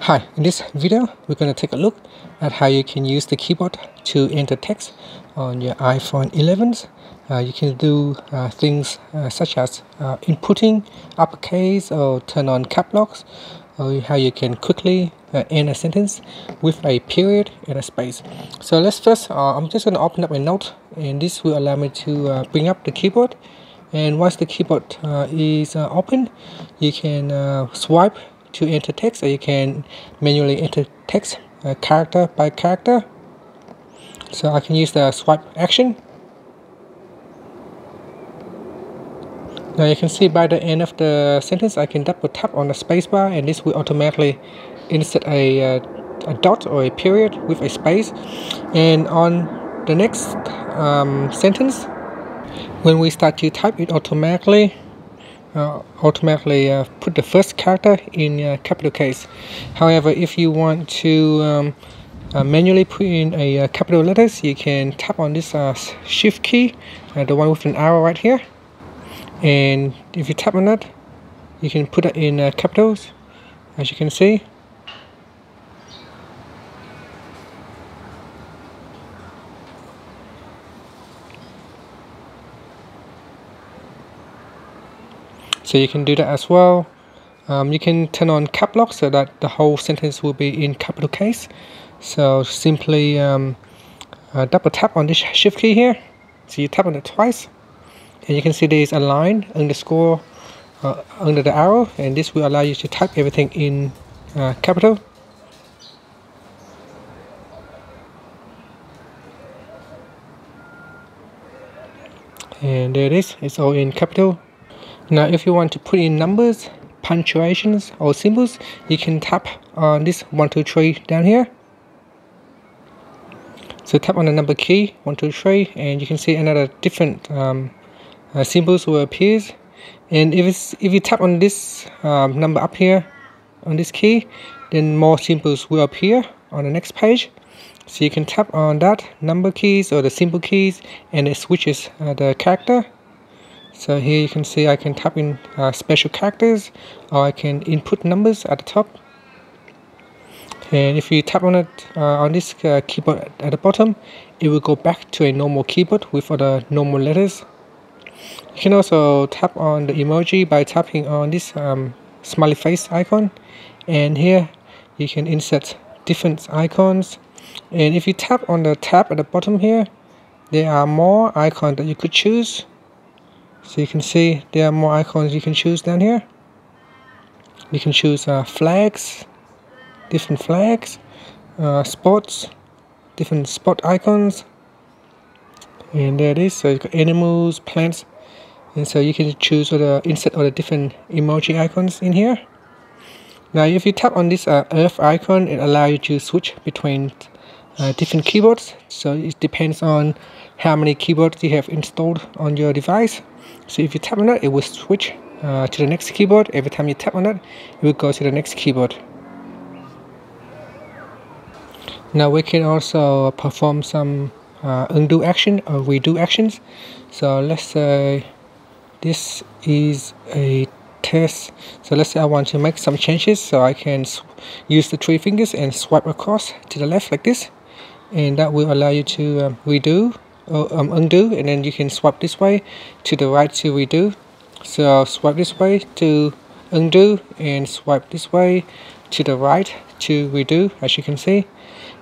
Hi, in this video we're going to take a look at how you can use the keyboard to enter text on your iPhone 11s. Uh, you can do uh, things uh, such as uh, inputting uppercase or turn on cap locks or how you can quickly uh, end a sentence with a period and a space. So let's first, uh, I'm just going to open up a note and this will allow me to bring up the keyboard and once the keyboard is open you can swipe to enter text or you can manually enter text uh, character by character. So I can use the swipe action. Now you can see by the end of the sentence I can double tap on the spacebar and this will automatically insert a, uh, a dot or a period with a space. And on the next um, sentence when we start to type it automatically uh, automatically uh, put the first character in uh, capital case. However, if you want to um, uh, manually put in a uh, capital letters, you can tap on this uh, shift key, the one with an arrow right here. And if you tap on that, you can put it in capitals, as you can see. So you can do that as well. Um, you can turn on cap lock so that the whole sentence will be in capital case. So simply um, uh, double tap on this shift key here. So you tap on it twice and you can see there is a line underscore uh, under the arrow and this will allow you to type everything in uh, capital. And there it is. It's all in capital now if you want to put in numbers, punctuations or symbols, you can tap on this 1, 2, 3 down here. So tap on the number key, 1, 2, 3 and you can see another different um, uh, symbols will appear. And if, it's, if you tap on this um, number up here on this key, then more symbols will appear on the next page. So you can tap on that number keys or the symbol keys and it switches uh, the character so here you can see I can type in uh, special characters or I can input numbers at the top. And if you tap on it uh, on this uh, keyboard at the bottom it will go back to a normal keyboard with other normal letters. You can also tap on the emoji by tapping on this um, smiley face icon. And here you can insert different icons. And if you tap on the tab at the bottom here there are more icons that you could choose so you can see there are more icons you can choose down here. You can choose uh, flags different flags uh, spots different spot icons. And there it is. So you've got animals plants. And so you can choose all the insert all the different emoji icons in here. Now if you tap on this uh, earth icon it allows you to switch between uh, different keyboards so it depends on how many keyboards you have installed on your device so if you tap on it, it will switch uh, to the next keyboard. Every time you tap on it, it will go to the next keyboard. Now we can also perform some uh, undo action or redo actions. So let's say this is a test. So let's say I want to make some changes. So I can use the three fingers and swipe across to the left like this. And that will allow you to um, redo um, undo and then you can swipe this way to the right to redo. So swipe this way to undo and swipe this way to the right to redo as you can see.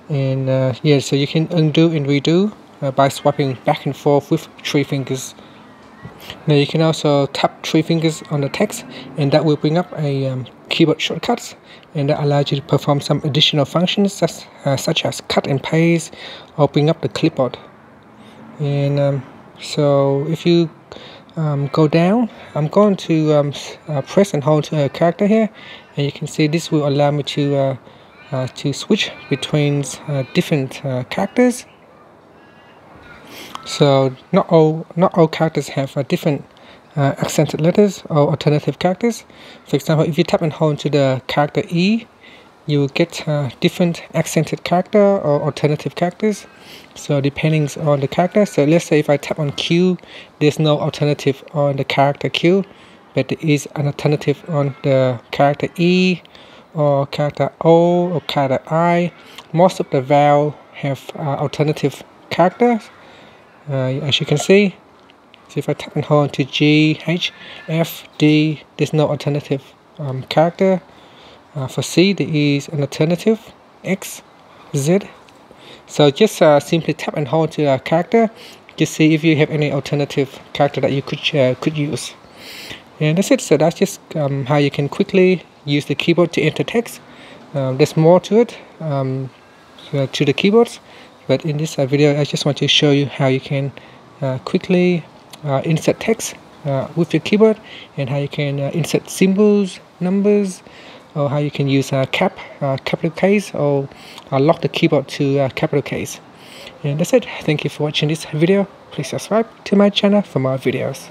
And uh, yeah so you can undo and redo uh, by swiping back and forth with three fingers now you can also tap three fingers on the text and that will bring up a um, keyboard shortcuts and that allows you to perform some additional functions such, uh, such as cut and paste or bring up the clipboard. And um, so if you um, go down I'm going to um, uh, press and hold a character here and you can see this will allow me to uh, uh, to switch between uh, different uh, characters so not all not all characters have uh, different accented letters or alternative characters. For example if you tap and hold to the character E you will get uh, different accented character or alternative characters. So depending on the character so let's say if I tap on Q there's no alternative on the character Q but there is an alternative on the character E or character O or character I. Most of the vowel have uh, alternative characters, uh, as you can see. So if I tap and hold to G, H, F, D, there's no alternative um, character. Uh, for C, there is an alternative, X, Z. So just uh, simply tap and hold to a character, just see if you have any alternative character that you could uh, could use. And that's it. So that's just um, how you can quickly use the keyboard to enter text. Um, there's more to it, um, to the keyboards, but in this uh, video, I just want to show you how you can uh, quickly uh, insert text uh, with your keyboard and how you can uh, insert symbols, numbers, or how you can use a cap, capital case, or lock the keyboard to capital case. And that's it. Thank you for watching this video. Please subscribe to my channel for more videos.